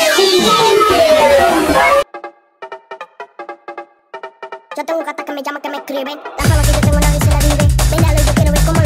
Yo tengo gatas que me llaman, que me escriben. La que yo tengo nadie se la vive. Véndalo, yo quiero ver cómo